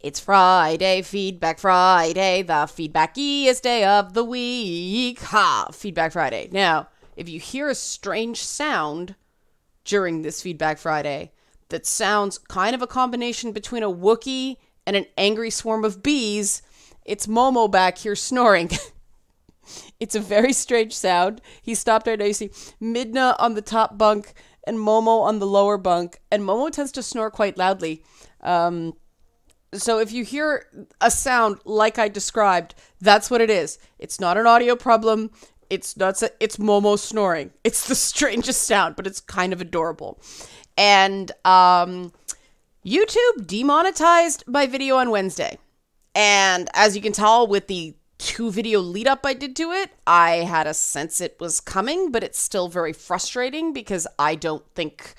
It's Friday, Feedback Friday, the feedbackiest day of the week. Ha! Feedback Friday. Now, if you hear a strange sound during this Feedback Friday that sounds kind of a combination between a Wookiee and an angry swarm of bees, it's Momo back here snoring. it's a very strange sound. He stopped right now. You see Midna on the top bunk and Momo on the lower bunk, and Momo tends to snore quite loudly. Um, so if you hear a sound like I described, that's what it is. It's not an audio problem. It's not. It's Momo snoring. It's the strangest sound, but it's kind of adorable. And um, YouTube demonetized my video on Wednesday. And as you can tell with the two video lead up I did to it, I had a sense it was coming, but it's still very frustrating because I don't think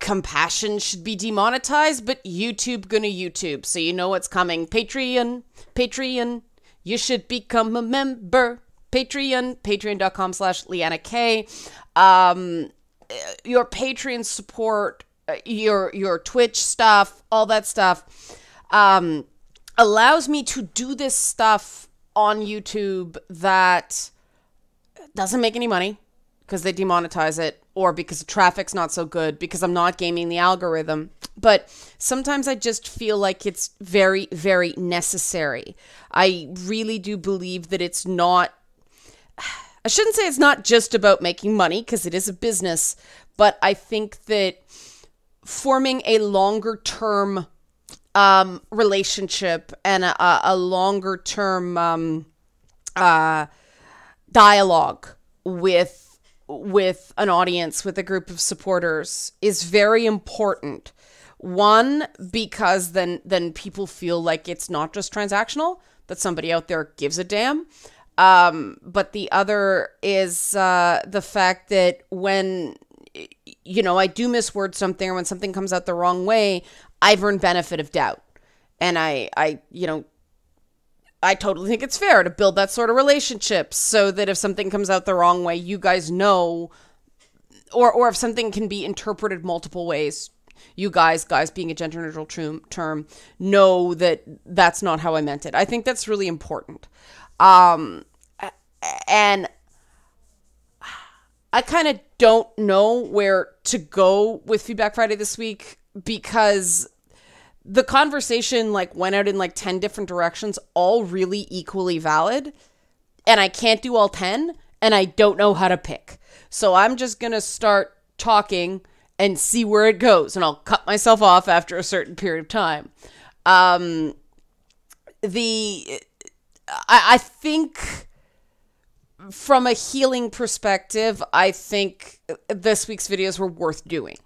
compassion should be demonetized, but YouTube gonna YouTube. So you know what's coming. Patreon, Patreon, you should become a member. Patreon, patreon.com slash Liana K. Um, your Patreon support, uh, your your Twitch stuff, all that stuff, um, allows me to do this stuff on YouTube that doesn't make any money because they demonetize it or because the traffic's not so good because I'm not gaming the algorithm. But sometimes I just feel like it's very, very necessary. I really do believe that it's not. I shouldn't say it's not just about making money because it is a business, but I think that forming a longer term um, relationship and a, a longer term um, uh, dialogue with with an audience, with a group of supporters is very important. One, because then then people feel like it's not just transactional, that somebody out there gives a damn. Um, but the other is uh, the fact that when you know I do misword something or when something comes out the wrong way, I've earned benefit of doubt, and I I you know I totally think it's fair to build that sort of relationship so that if something comes out the wrong way, you guys know or or if something can be interpreted multiple ways, you guys, guys being a gender neutral term, know that that's not how I meant it. I think that's really important. Um and I kind of don't know where to go with Feedback Friday this week because the conversation like went out in like 10 different directions all really equally valid and i can't do all 10 and i don't know how to pick. So i'm just going to start talking and see where it goes and i'll cut myself off after a certain period of time. Um the i, I think from a healing perspective i think this week's videos were worth doing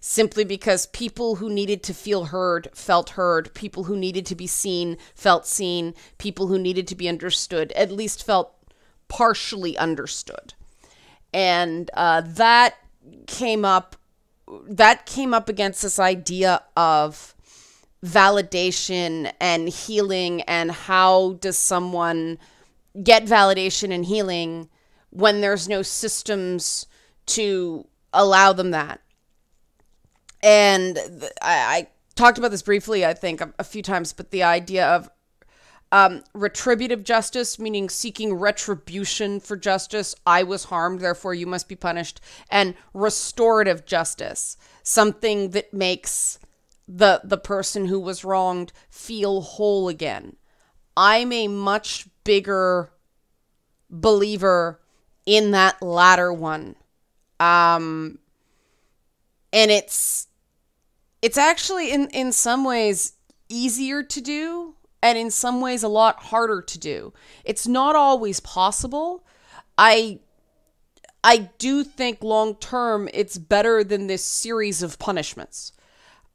simply because people who needed to feel heard felt heard, people who needed to be seen felt seen, people who needed to be understood at least felt partially understood. And uh, that came up that came up against this idea of validation and healing and how does someone get validation and healing when there's no systems to allow them that and I, I, talked about this briefly, I think, a, a few times, but the idea of um, retributive justice, meaning seeking retribution for justice. I was harmed, therefore you must be punished. And restorative justice, something that makes the the person who was wronged feel whole again. I'm a much bigger believer in that latter one. Um, and it's it's actually in in some ways easier to do and in some ways a lot harder to do. It's not always possible. I I do think long term it's better than this series of punishments.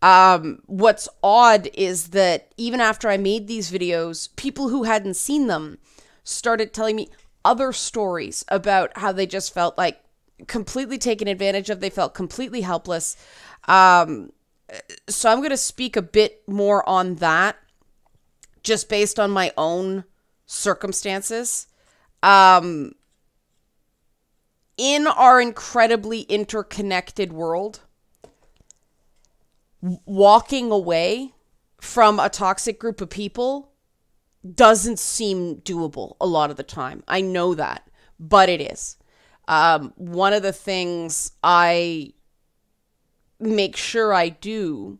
Um, what's odd is that even after I made these videos, people who hadn't seen them started telling me other stories about how they just felt like completely taken advantage of. They felt completely helpless. Um, so I'm going to speak a bit more on that just based on my own circumstances. Um, in our incredibly interconnected world, walking away from a toxic group of people doesn't seem doable a lot of the time. I know that, but it is. Um, one of the things I make sure I do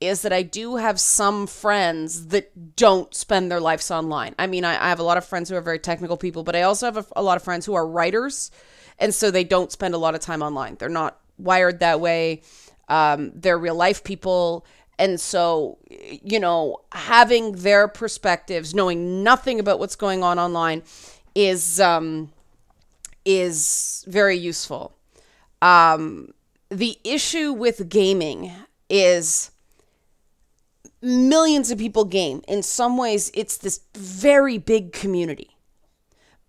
is that I do have some friends that don't spend their lives online. I mean, I, I have a lot of friends who are very technical people, but I also have a, a lot of friends who are writers, and so they don't spend a lot of time online. They're not wired that way. Um, they're real life people. And so, you know, having their perspectives, knowing nothing about what's going on online is um, is very useful. Um, the issue with gaming is millions of people game. In some ways, it's this very big community.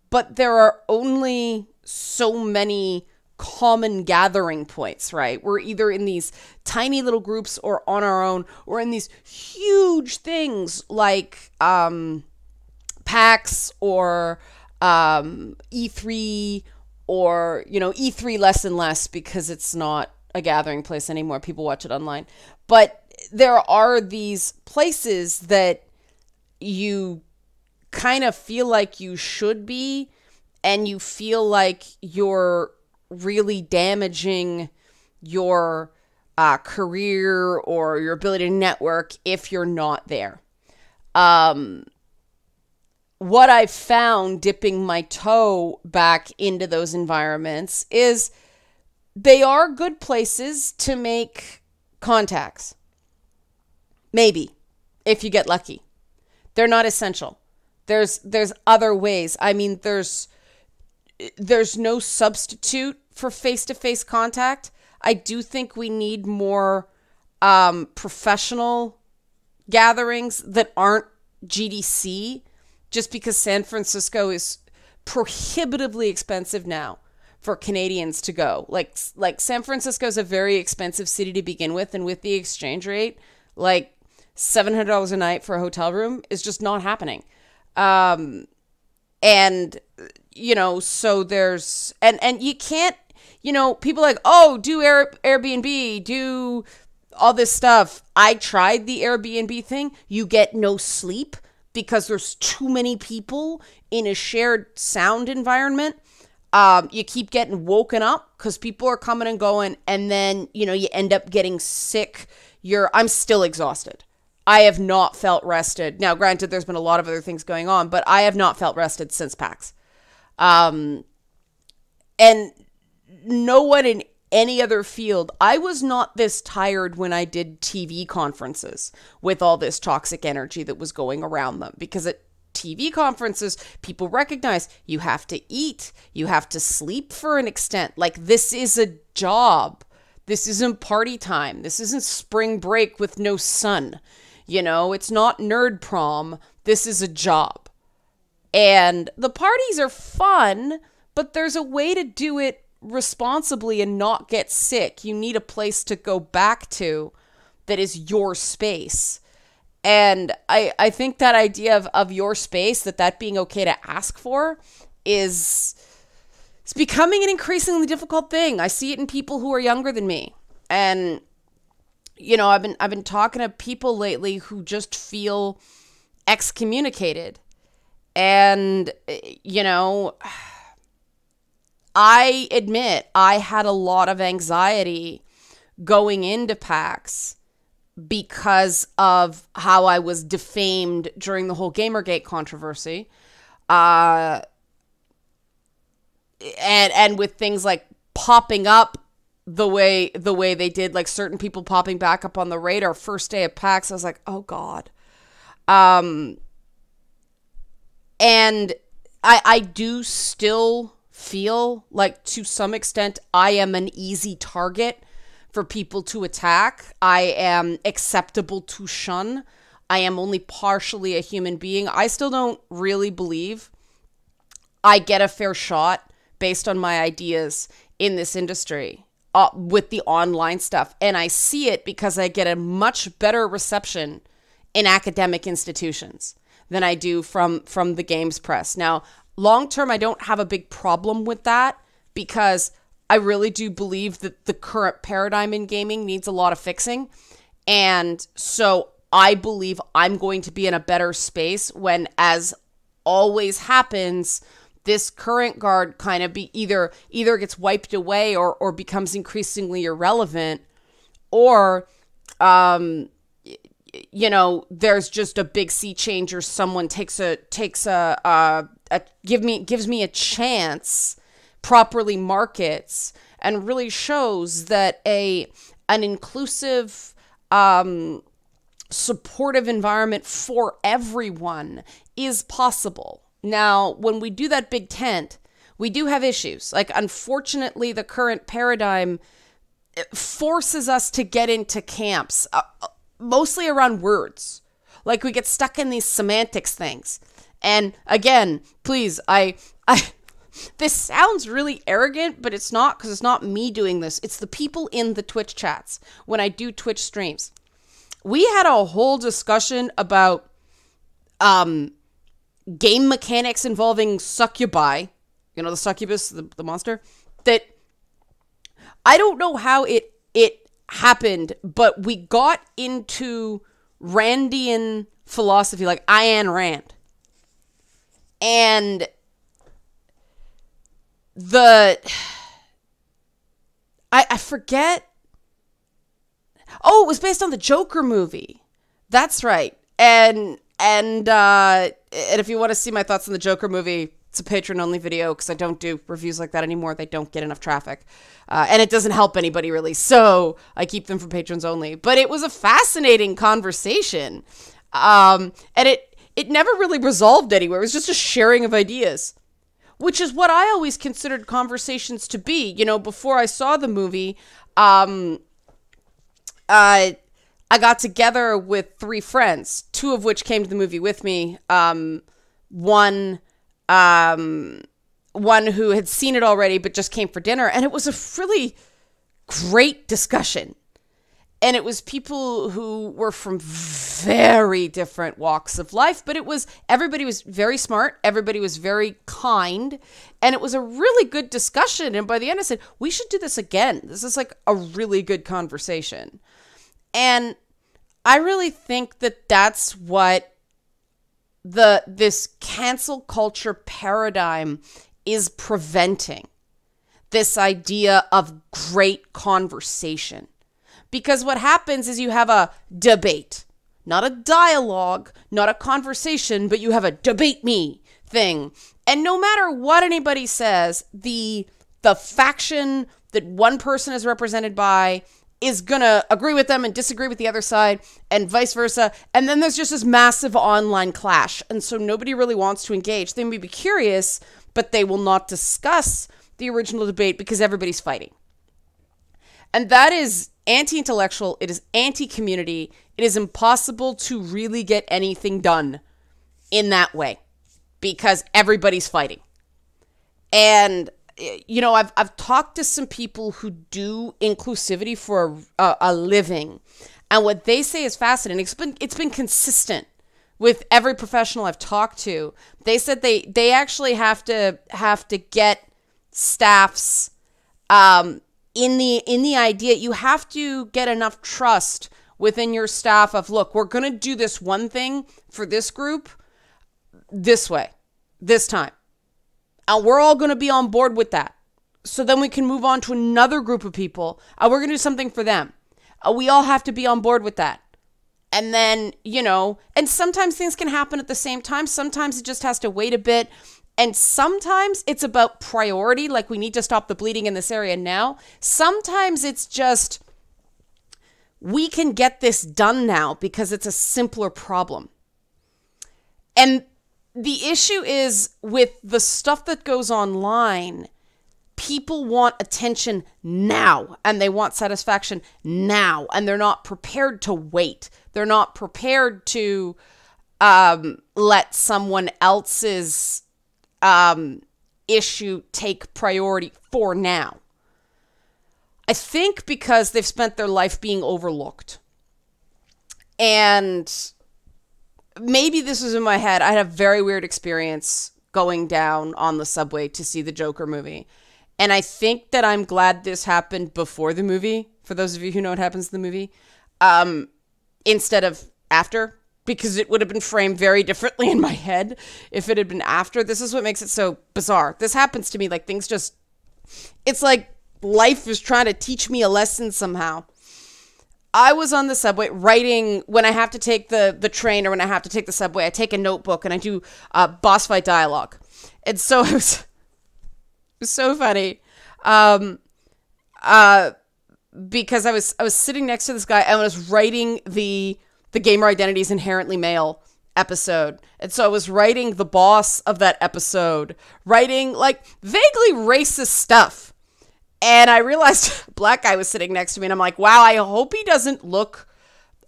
But there are only so many common gathering points, right? We're either in these tiny little groups or on our own, or in these huge things like um, PAX or um, E3 or, you know, E3 less and less because it's not a gathering place anymore. People watch it online. But there are these places that you kind of feel like you should be and you feel like you're really damaging your uh, career or your ability to network if you're not there. Um, what I've found dipping my toe back into those environments is they are good places to make contacts. Maybe if you get lucky. They're not essential. There's there's other ways. I mean there's there's no substitute for face-to-face contact. I do think we need more um, professional gatherings that aren't GDC just because San Francisco is prohibitively expensive now for Canadians to go. Like like San Francisco is a very expensive city to begin with and with the exchange rate, like $700 a night for a hotel room is just not happening. Um, and you know, so there's and and you can't, you know, people like, "Oh, do Air, Airbnb, do all this stuff." I tried the Airbnb thing. You get no sleep because there's too many people in a shared sound environment. Um, you keep getting woken up because people are coming and going, and then you know you end up getting sick. You're I'm still exhausted. I have not felt rested. Now, granted, there's been a lot of other things going on, but I have not felt rested since PAX. Um, and no one in any other field, I was not this tired when I did TV conferences with all this toxic energy that was going around them because at TV conferences, people recognize you have to eat, you have to sleep for an extent. Like, this is a job. This isn't party time. This isn't spring break with no sun. You know, it's not nerd prom. This is a job. And the parties are fun, but there's a way to do it responsibly and not get sick. You need a place to go back to that is your space. And I, I think that idea of, of your space, that that being okay to ask for, is it's becoming an increasingly difficult thing. I see it in people who are younger than me. And you know, I've been I've been talking to people lately who just feel excommunicated. And eh, you know, I admit I had a lot of anxiety going into PAX because of how I was defamed during the whole Gamergate controversy. Uh and and with things like popping up the way the way they did like certain people popping back up on the radar first day of PAX I was like oh god um and I I do still feel like to some extent I am an easy target for people to attack I am acceptable to shun I am only partially a human being I still don't really believe I get a fair shot based on my ideas in this industry uh, with the online stuff. And I see it because I get a much better reception in academic institutions than I do from from the games press. Now, long term I don't have a big problem with that because I really do believe that the current paradigm in gaming needs a lot of fixing. And so I believe I'm going to be in a better space when, as always happens, this current guard kind of be either either gets wiped away or or becomes increasingly irrelevant, or um, you know, there's just a big sea change or someone takes a takes a, a, a give me gives me a chance, properly markets and really shows that a an inclusive um, supportive environment for everyone is possible. Now, when we do that big tent, we do have issues. Like, unfortunately, the current paradigm forces us to get into camps, uh, mostly around words. Like, we get stuck in these semantics things. And again, please, I, I, this sounds really arrogant, but it's not because it's not me doing this. It's the people in the Twitch chats when I do Twitch streams. We had a whole discussion about um, game mechanics involving succubi, you know, the succubus, the, the monster, that I don't know how it it happened, but we got into Randian philosophy, like Ayn Rand. And the I I forget. Oh, it was based on the Joker movie. That's right. And and uh and if you want to see my thoughts on the Joker movie, it's a patron only video because I don't do reviews like that anymore. They don't get enough traffic. Uh, and it doesn't help anybody really. So I keep them for patrons only. But it was a fascinating conversation. Um, and it, it never really resolved anywhere. It was just a sharing of ideas which is what I always considered conversations to be. You know, before I saw the movie, um, I got together with three friends, two of which came to the movie with me. Um, one, um, one who had seen it already but just came for dinner, and it was a really great discussion and it was people who were from very different walks of life but it was everybody was very smart everybody was very kind and it was a really good discussion. And by the end i said we should do this again. This is like a really good conversation. And i really think that that's what the this cancel culture paradigm is preventing. This idea of great conversation because what happens is you have a debate, not a dialogue, not a conversation, but you have a debate me thing. And no matter what anybody says, the the faction that one person is represented by is going to agree with them and disagree with the other side and vice versa. And then there's just this massive online clash. And so nobody really wants to engage. They may be curious, but they will not discuss the original debate because everybody's fighting. And that is anti intellectual, it is anti community. It is impossible to really get anything done in that way because everybody's fighting. And you know, I've I've talked to some people who do inclusivity for a, a, a living, and what they say is fascinating. It's been it's been consistent with every professional I've talked to. They said they they actually have to have to get staffs um, in the in the idea you have to get enough trust within your staff of look we're going to do this one thing for this group this way this time. And we're all going to be on board with that. So then we can move on to another group of people and we're going to do something for them. We all have to be on board with that. And then you know and sometimes things can happen at the same time. Sometimes it just has to wait a bit and sometimes it's about priority, like we need to stop the bleeding in this area now. Sometimes it's just we can get this done now because it's a simpler problem. And the issue is with the stuff that goes online, people want attention now and they want satisfaction now and they're not prepared to wait. They're not prepared to um, let someone else's um, issue take priority for now. I think because they've spent their life being overlooked. And maybe this was in my head. I had a very weird experience going down on the subway to see the Joker movie. And I think that I'm glad this happened before the movie, for those of you who know what happens in the movie, um, instead of after because it would have been framed very differently in my head if it had been after. This is what makes it so bizarre. This happens to me like things just it's like life is trying to teach me a lesson somehow. I was on the subway writing when I have to take the the train or when I have to take the subway. I take a notebook and I do uh, boss fight dialogue, and so it was, it was so funny, um, uh, because I was I was sitting next to this guy and I was writing the the gamer identity is inherently male episode. And so I was writing the boss of that episode, writing like vaguely racist stuff. And I realized black guy was sitting next to me and I'm like, "Wow, I hope he doesn't look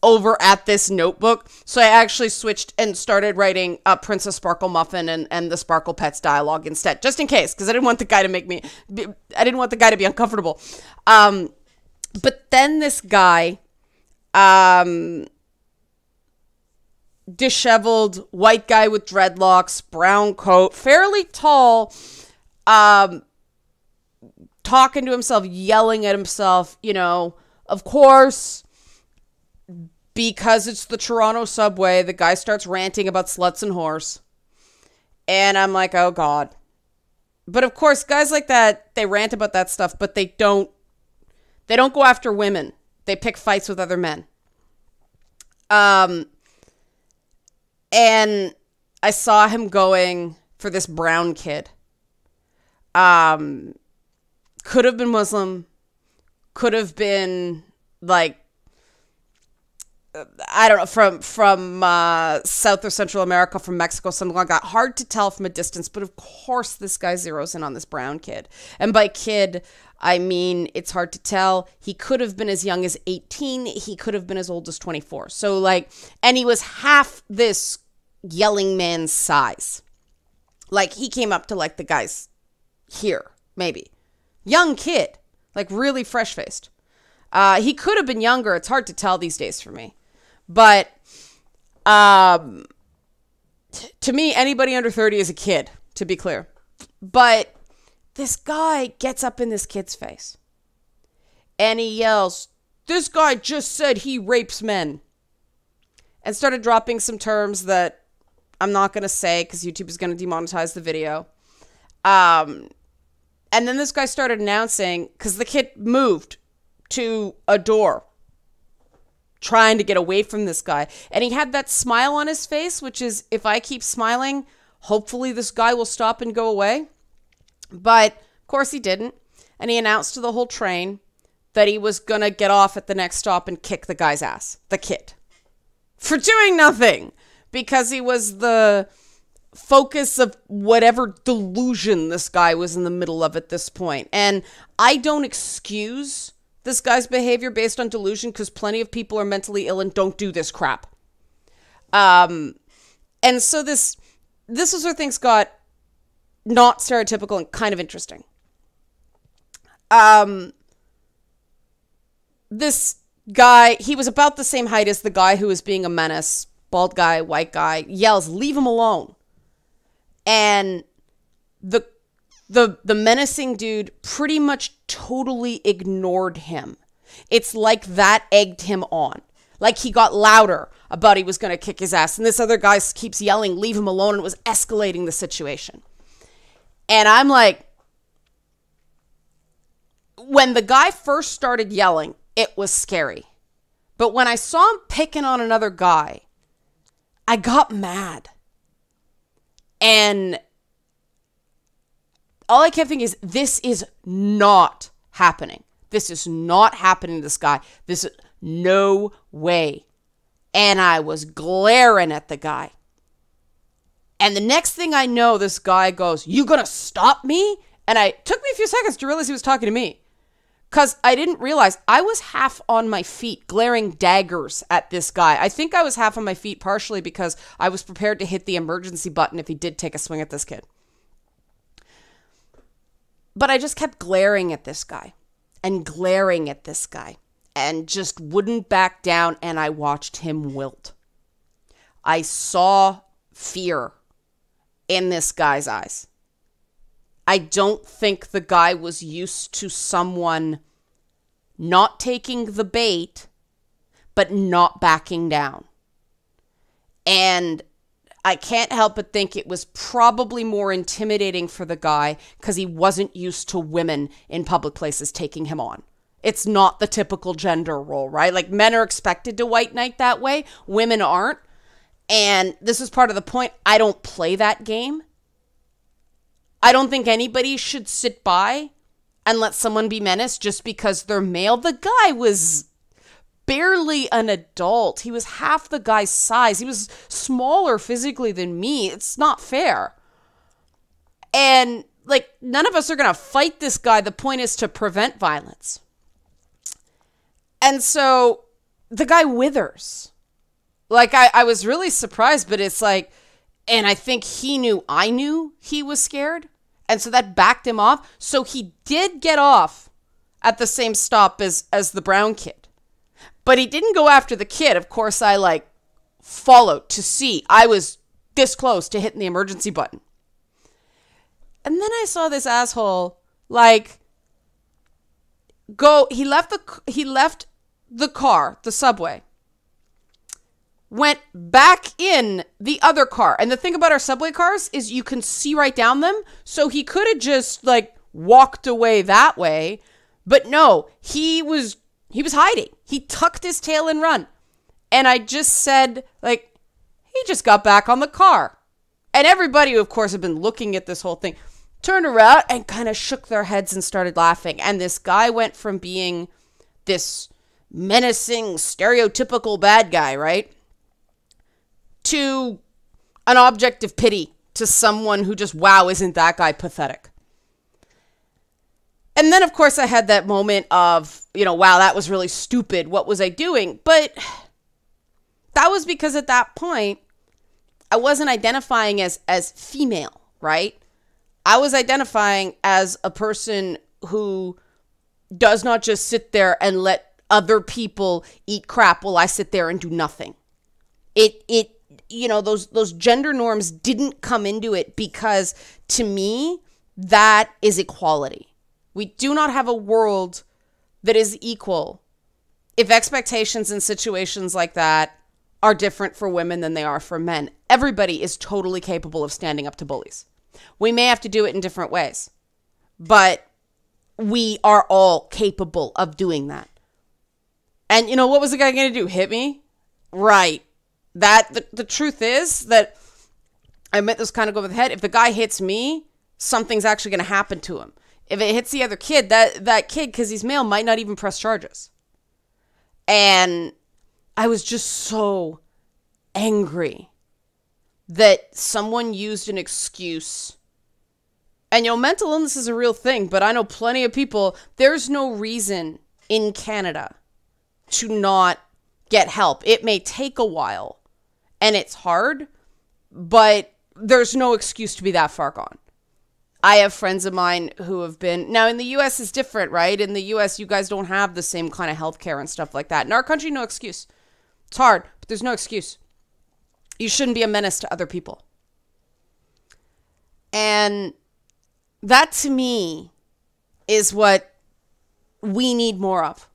over at this notebook." So I actually switched and started writing uh, Princess Sparkle Muffin and, and the Sparkle Pets dialogue instead, just in case, because I didn't want the guy to make me, I didn't want the guy to be uncomfortable. Um, but then this guy, um, disheveled white guy with dreadlocks, brown coat, fairly tall, um, talking to himself, yelling at himself, you know, of course, because it's the Toronto subway, the guy starts ranting about sluts and whores. And I'm like, oh God. But of course, guys like that, they rant about that stuff, but they don't they don't go after women. They pick fights with other men. Um and I saw him going for this brown kid. Um, could have been Muslim, could have been like I don't know from from uh, South or Central America, from Mexico, something like that. Hard to tell from a distance, but of course this guy zeroes in on this brown kid, and by kid I mean it's hard to tell. He could have been as young as eighteen. He could have been as old as twenty four. So like, and he was half this yelling man's size. Like he came up to like the guys here, maybe young kid, like really fresh faced. Uh, he could have been younger. It's hard to tell these days for me. But um, t- to me, anybody under 30 is a kid, to be clear. But this guy gets up in this kid's face and he yells, This guy just said he rapes men. And started dropping some terms that I'm not going to say because YouTube is going to demonetize the video. Um, and then this guy started announcing because the kid moved to a door trying to get away from this guy. And he had that smile on his face, which is if I keep smiling, hopefully this guy will stop and go away. But of course he didn't. And he announced to the whole train that he was going to get off at the next stop and kick the guy's ass, the kid, for doing nothing because he was the focus of whatever delusion this guy was in the middle of at this point. And I don't excuse this guy's behavior based on delusion because plenty of people are mentally ill and don't do this crap. Um, and so this this is where things got not stereotypical and kind of interesting. Um, this guy, he was about the same height as the guy who was being a menace, bald guy, white guy, yells, "Leave him alone!" And the the the menacing dude pretty much totally ignored him. It's like that egged him on. Like he got louder about he was going to kick his ass and this other guy keeps yelling leave him alone and it was escalating the situation. And I'm like when the guy first started yelling, it was scary. But when I saw him picking on another guy, I got mad. And all I kept thinking is, this is not happening. This is not happening to this guy. This is no way. And I was glaring at the guy. And the next thing I know, this guy goes, You gonna stop me? And I took me a few seconds to realize he was talking to me. Cause I didn't realize I was half on my feet, glaring daggers at this guy. I think I was half on my feet partially because I was prepared to hit the emergency button if he did take a swing at this kid. But I just kept glaring at this guy and glaring at this guy and just wouldn't back down. And I watched him wilt. I saw fear in this guy's eyes. I don't think the guy was used to someone not taking the bait, but not backing down. And I can't help but think it was probably more intimidating for the guy because he wasn't used to women in public places taking him on. It's not the typical gender role, right? Like men are expected to white knight that way, women aren't. And this is part of the point. I don't play that game. I don't think anybody should sit by and let someone be menaced just because they're male. The guy was barely an adult. He was half the guy's size. He was smaller physically than me. It's not fair. And like none of us are going to fight this guy. The point is to prevent violence. And so the guy withers. Like I, I was really surprised, but it's like, and I think he knew I knew he was scared. And so that backed him off. So he did get off at the same stop as as the brown kid. But he didn't go after the kid. Of course, I like followed to see. I was this close to hitting the emergency button. And then I saw this asshole like go he left the he left the car, the subway, went back in the other car. And the thing about our subway cars is you can see right down them. So he could have just like walked away that way. But no, he was he was hiding. He tucked his tail and run. And I just said like he just got back on the car. And everybody of course had been looking at this whole thing turned around and kind of shook their heads and started laughing. And this guy went from being this menacing, stereotypical bad guy, right? To an object of pity to someone who just, wow, isn't that guy pathetic? And then, of course, I had that moment of, you know, wow, that was really stupid. What was I doing? But that was because at that point, I wasn't identifying as as female, right? I was identifying as a person who does not just sit there and let other people eat crap while I sit there and do nothing. It it you know those those gender norms didn't come into it because to me that is equality. We do not have a world that is equal if expectations in situations like that are different for women than they are for men. Everybody is totally capable of standing up to bullies. We may have to do it in different ways, but we are all capable of doing that. And you know what was the guy going to do? Hit me? Right. That the, the truth is that I meant this kind of go the head. If the guy hits me, something's actually going to happen to him. If it hits the other kid, that that kid because he's male might not even press charges. And I was just so angry that someone used an excuse. And you know, mental illness is a real thing, but I know plenty of people. There's no reason in Canada to not get help. It may take a while and it's hard, but there's no excuse to be that far gone. I have friends of mine who have been now in the US is different, right? In the US, you guys don't have the same kind of healthcare and stuff like that. In our country, no excuse. It's hard, but there's no excuse. You shouldn't be a menace to other people. And that to me is what we need more of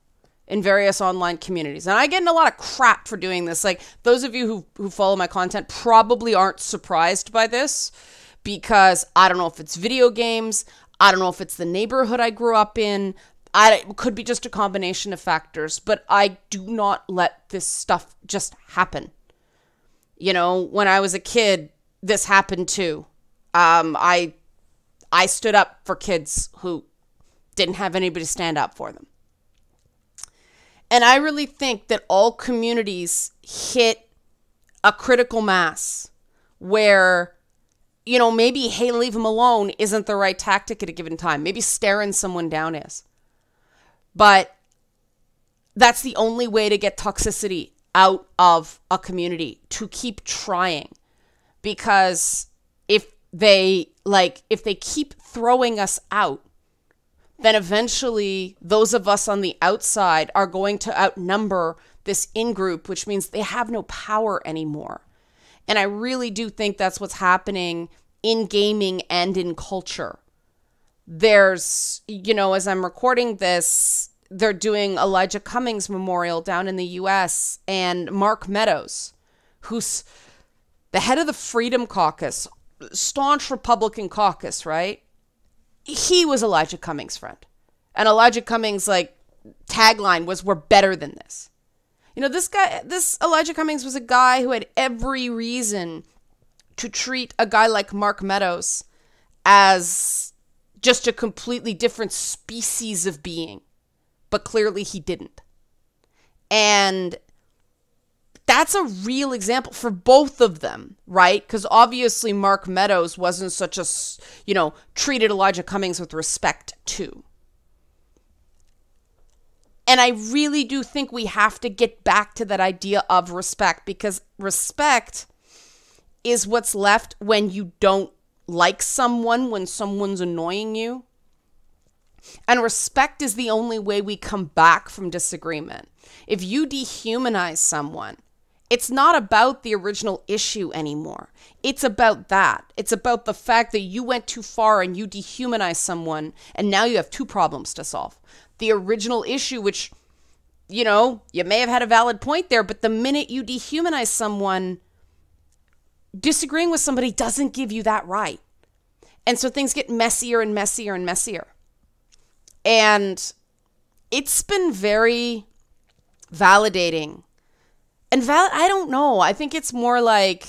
in various online communities. And I get in a lot of crap for doing this. Like those of you who, who follow my content probably aren't surprised by this because I don't know if it's video games, I don't know if it's the neighborhood I grew up in. I it could be just a combination of factors, but I do not let this stuff just happen. You know, when I was a kid, this happened too. Um, I I stood up for kids who didn't have anybody stand up for them. And I really think that all communities hit a critical mass where, you know, maybe, hey, leave them alone isn't the right tactic at a given time. Maybe staring someone down is. But that's the only way to get toxicity out of a community to keep trying. Because if they, like, if they keep throwing us out, then eventually those of us on the outside are going to outnumber this in group, which means they have no power anymore. And I really do think that's what's happening in gaming and in culture. There's, you know, as I'm recording this, they're doing Elijah Cummings Memorial down in the US and Mark Meadows, who's the head of the Freedom Caucus, staunch Republican caucus, right? He was Elijah Cummings' friend. And Elijah Cummings' like tagline was we're better than this. You know, this guy this Elijah Cummings was a guy who had every reason to treat a guy like Mark Meadows as just a completely different species of being. But clearly he didn't. And that's a real example for both of them, right? Because obviously Mark Meadows wasn't such a, you know, treated Elijah Cummings with respect too. And I really do think we have to get back to that idea of respect because respect is what's left when you don't like someone, when someone's annoying you. And respect is the only way we come back from disagreement. If you dehumanize someone, it's not about the original issue anymore. It's about that. It's about the fact that you went too far and you dehumanized someone, and now you have two problems to solve. The original issue, which, you know, you may have had a valid point there, but the minute you dehumanize someone, disagreeing with somebody doesn't give you that right. And so things get messier and messier and messier. And it's been very validating. And val I don't know. I think it's more like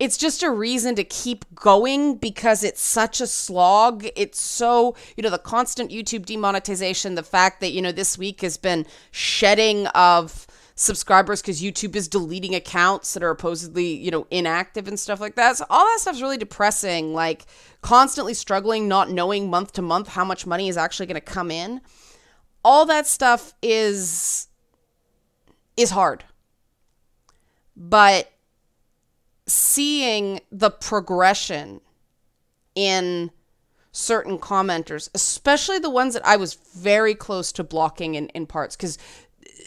it's just a reason to keep going because it's such a slog. It's so, you know, the constant YouTube demonetization, the fact that, you know, this week has been shedding of subscribers because YouTube is deleting accounts that are supposedly, you know, inactive and stuff like that. So all that stuff's really depressing. Like constantly struggling, not knowing month to month how much money is actually going to come in. All that stuff is is hard. But seeing the progression in certain commenters, especially the ones that I was very close to blocking in, in parts, because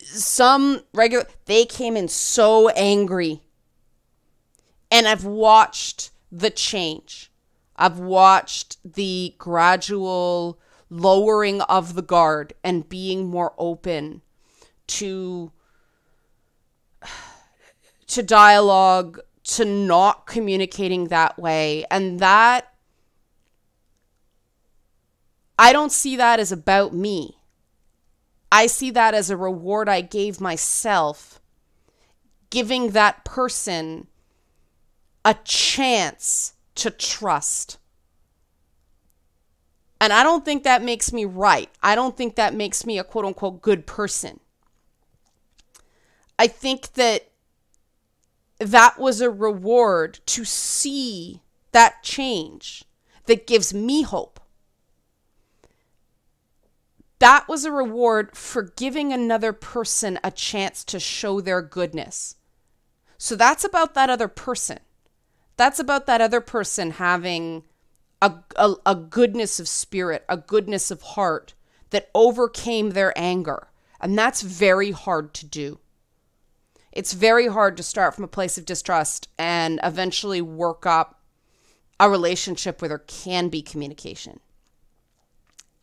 some regular they came in so angry. And i've watched the change. I've watched the gradual lowering of the guard and being more open to to dialogue to not communicating that way and that i don't see that as about me I see that as a reward I gave myself, giving that person a chance to trust. And I don't think that makes me right. I don't think that makes me a quote unquote good person. I think that that was a reward to see that change that gives me hope that was a reward for giving another person a chance to show their goodness. So that's about that other person. That's about that other person having a, a, a, goodness of spirit, a goodness of heart that overcame their anger. And that's very hard to do. It's very hard to start from a place of distrust and eventually work up a relationship where there can be communication.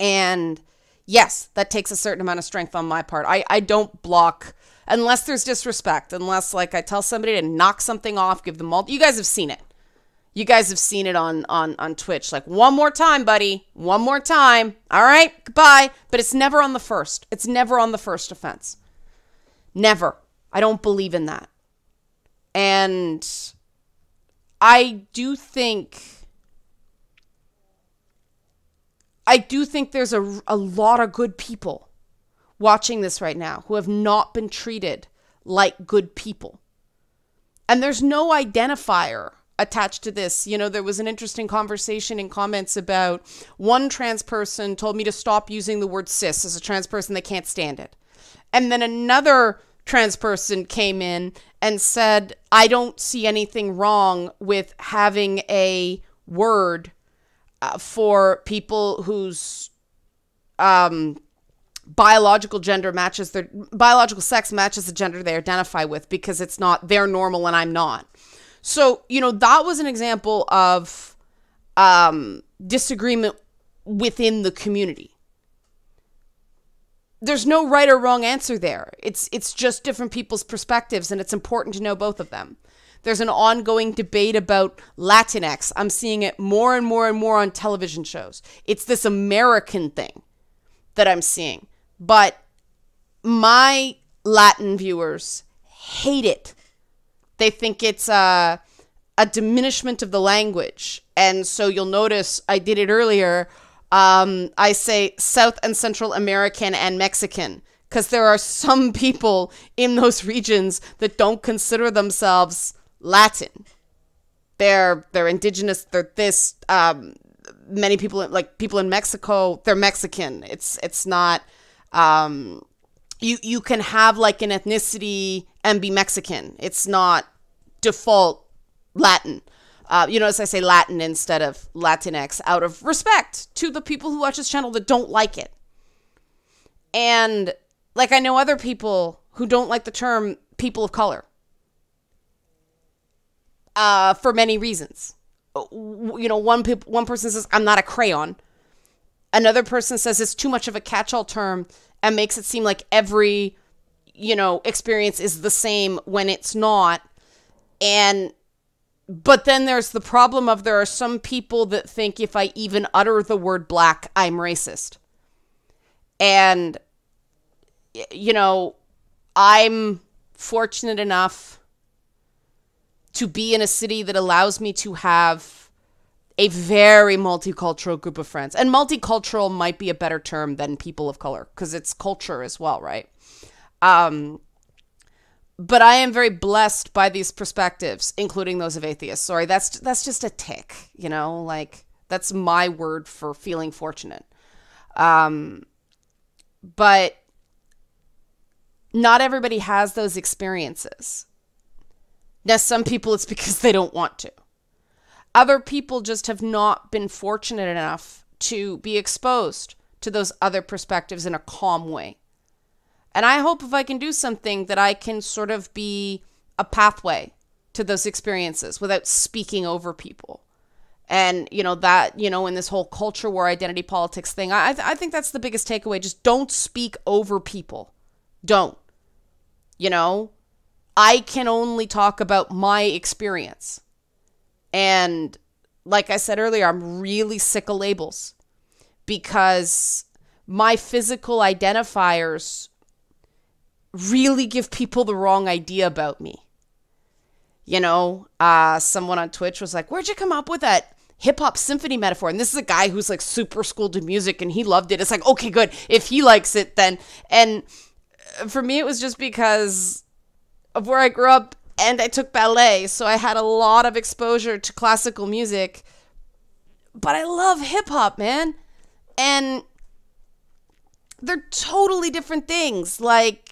And yes, that takes a certain amount of strength on my part. I, I don't block unless there's disrespect, unless like I tell somebody to knock something off, give them all. You guys have seen it. You guys have seen it on on on Twitch. Like one more time, buddy. One more time. All right, goodbye. But it's never on the first. It's never on the first offense. Never. I don't believe in that. And I do think I do think there's a, a lot of good people watching this right now who have not been treated like good people. And there's no identifier attached to this. You know, there was an interesting conversation in comments about one trans person told me to stop using the word cis as a trans person, they can't stand it. And then another trans person came in and said, I don't see anything wrong with having a word uh, for people whose um, biological gender matches their biological sex matches the gender they identify with because it's not they're normal and I'm not. So, you know, that was an example of um, disagreement within the community. There's no right or wrong answer there. It's it's just different people's perspectives and it's important to know both of them. There's an ongoing debate about Latinx. I'm seeing it more and more and more on television shows. It's this American thing that I'm seeing. But my Latin viewers hate it. They think it's a, a diminishment of the language. And so you'll notice I did it earlier. Um, I say South and Central American and Mexican because there are some people in those regions that don't consider themselves Latin. They're they're indigenous. They're this. Um, many people like people in Mexico. They're Mexican. It's it's not. Um, you you can have like an ethnicity and be Mexican. It's not default Latin. Uh, you notice I say Latin instead of Latinx out of respect to the people who watch this channel that don't like it. And like I know other people who don't like the term people of color uh, for many reasons. You know, one pe- one person says I'm not a crayon. Another person says it's too much of a catch-all term and makes it seem like every you know experience is the same when it's not. And but then there's the problem of there are some people that think if I even utter the word black, I'm racist. And, you know, I'm fortunate enough to be in a city that allows me to have a very multicultural group of friends. And multicultural might be a better term than people of color because it's culture as well, right? Um, but I am very blessed by these perspectives, including those of atheists. Sorry, that's that's just a tick, you know, like that's my word for feeling fortunate. Um, but not everybody has those experiences. Now, some people it's because they don't want to. Other people just have not been fortunate enough to be exposed to those other perspectives in a calm way. And I hope if I can do something that I can sort of be a pathway to those experiences without speaking over people. And, you know, that, you know, in this whole culture war identity politics thing, I, I think that's the biggest takeaway. Just don't speak over people. Don't. You know, I can only talk about my experience. And like I said earlier, I'm really sick of labels because my physical identifiers really give people the wrong idea about me. You know, uh, someone on Twitch was like, Where'd you come up with that hip hop symphony metaphor? And this is a guy who's like super schooled in music and he loved it. It's like, okay, good. If he likes it, then. And for me, it was just because of where I grew up and I took ballet. So I had a lot of exposure to classical music. But I love hip hop, man. And they're totally different things. Like,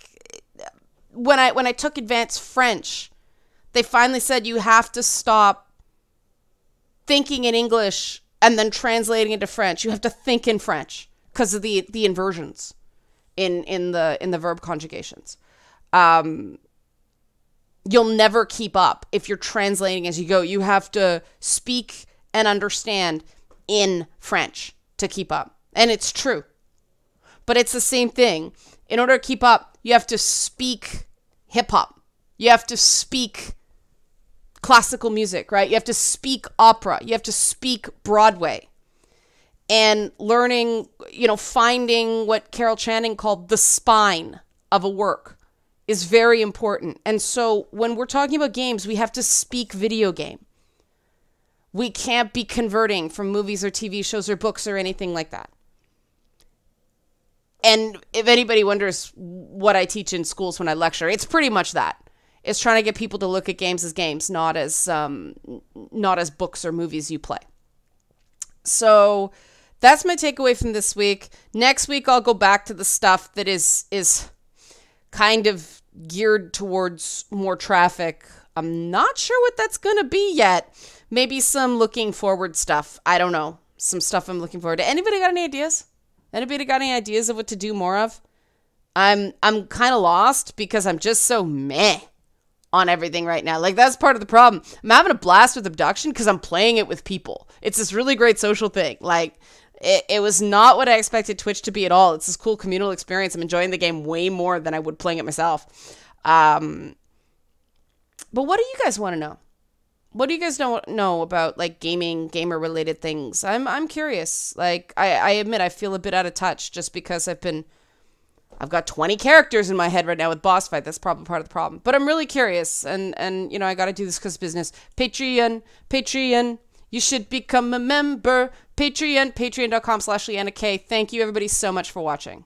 when I when I took advanced French, they finally said you have to stop thinking in English and then translating into French. You have to think in French because of the the inversions in in the in the verb conjugations. Um, you'll never keep up if you're translating as you go. You have to speak and understand in French to keep up. And it's true. But it's the same thing. In order to keep up, you have to speak hip hop. You have to speak classical music, right? You have to speak opera. You have to speak Broadway. And learning, you know, finding what Carol Channing called the spine of a work is very important. And so when we're talking about games, we have to speak video game. We can't be converting from movies or TV shows or books or anything like that and if anybody wonders what I teach in schools when I lecture, it's pretty much that. It's trying to get people to look at games as games, not as um, not as books or movies you play. So that's my takeaway from this week. Next week I'll go back to the stuff that is is kind of geared towards more traffic. I'm not sure what that's going to be yet. Maybe some looking forward stuff. I don't know. Some stuff I'm looking forward to. Anybody got any ideas? Anybody got any ideas of what to do more of? I'm I'm kind of lost because I'm just so meh on everything right now. Like that's part of the problem. I'm having a blast with Obduction because I'm playing it with people. It's this really great social thing. Like it, it was not what I expected Twitch to be at all. It's this cool communal experience. I'm enjoying the game way more than I would playing it myself. Um, But what do you guys want to know? What do you guys know know about like gaming, gamer related things? I'm I'm curious. Like I, I admit I feel a bit out of touch just because I've been I've got 20 characters in my head right now with boss fight. That's probably part of the problem. But I'm really curious and and you know, I got to do this cuz business. Patreon, Patreon. You should become a member. Patreon, patreon.com slash Liana K. Thank you everybody so much for watching.